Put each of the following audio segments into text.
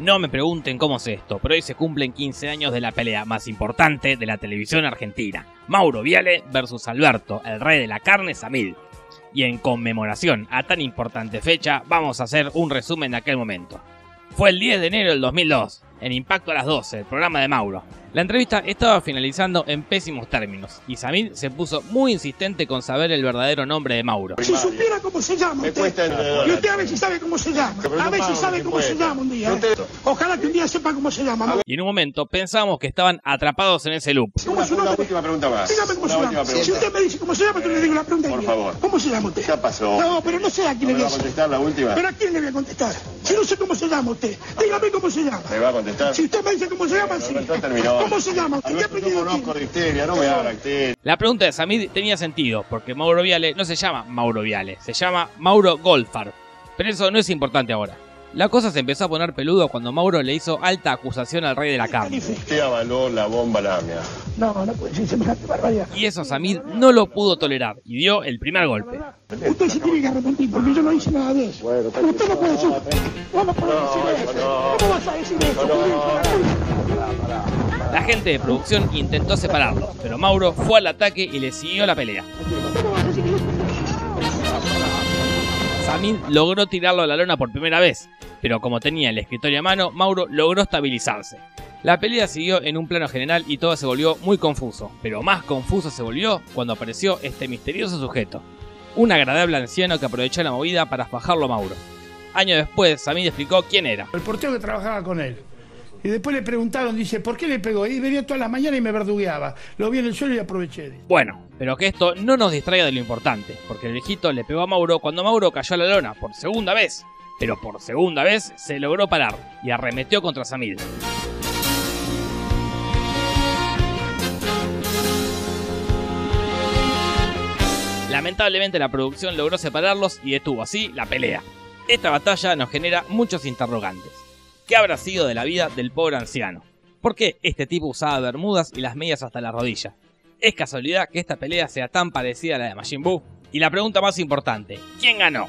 No me pregunten cómo es esto, pero hoy se cumplen 15 años de la pelea más importante de la televisión argentina. Mauro Viale versus Alberto, el rey de la carne Samil. Y en conmemoración a tan importante fecha, vamos a hacer un resumen de aquel momento. Fue el 10 de enero del 2002, en Impacto a las 12, el programa de Mauro. La entrevista estaba finalizando en pésimos términos, y Samir se puso muy insistente con saber el verdadero nombre de Mauro. Si supiera cómo se llama Me usted, cuesta entender. y usted a ver si sabe cómo se llama, a no ver si pago, sabe ¿qué cómo se cuesta? llama un día. ¿eh? Ojalá que un día sepa cómo se llama. Y en un momento pensábamos que estaban atrapados en ese loop. ¿Cómo es su una nombre? última pregunta más. Dígame cómo se llama. Si usted me dice cómo se llama, yo le digo la pregunta. Por favor. ¿Cómo se llama usted? Ya pasó. No, pero no sé a quién ¿No le me va a dice. contestar la última? ¿Pero a quién le voy a contestar? Si no sé cómo se llama usted, dígame cómo se llama. Si usted me dice cómo se llama, sí. ¿Cómo se llama? ¿Qué apellido conozco de histeria, no me haga histeria. La pregunta de Samir tenía sentido, porque Mauro Viale no se llama Mauro Viale, se llama Mauro Goldfarb. Pero eso no es importante ahora. La cosa se empezó a poner peludo cuando Mauro le hizo alta acusación al rey de la carne. Usted avaló la bomba lamia. No, no puede ser semejante barbaridad. Y eso Samir no lo pudo tolerar y dio el primer golpe. Usted se tiene que arrepentir porque yo no hice nada de eso. usted no puede decir. ¿Cómo puede decir eso? no. ¿Cómo vas a decir eso? La gente de producción intentó separarlos, pero Mauro fue al ataque y le siguió la pelea. ¿Cómo vas a decir? Samir logró tirarlo a la lona por primera vez, pero como tenía el escritorio a mano, Mauro logró estabilizarse. La pelea siguió en un plano general y todo se volvió muy confuso, pero más confuso se volvió cuando apareció este misterioso sujeto. Un agradable anciano que aprovechó la movida para fajarlo a Mauro. Años después, Samir explicó quién era. El portero que trabajaba con él. Y después le preguntaron, dice, ¿por qué le pegó? Y venía todas las mañanas y me verdugueaba. Lo vi en el suelo y aproveché. Bueno, pero que esto no nos distraiga de lo importante, porque el viejito le pegó a Mauro cuando Mauro cayó a la lona por segunda vez. Pero por segunda vez se logró parar y arremetió contra Samir. Lamentablemente la producción logró separarlos y detuvo así la pelea. Esta batalla nos genera muchos interrogantes. ¿Qué habrá sido de la vida del pobre anciano? ¿Por qué este tipo usaba bermudas y las medias hasta la rodilla? ¿Es casualidad que esta pelea sea tan parecida a la de Majin Buu? Y la pregunta más importante, ¿quién ganó?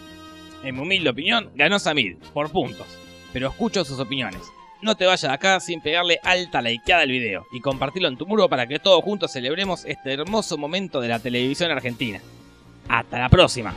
En mi humilde opinión, ganó Samir, por puntos. Pero escucho sus opiniones. No te vayas de acá sin pegarle alta likeada al video y compartirlo en tu muro para que todos juntos celebremos este hermoso momento de la televisión argentina. Hasta la próxima.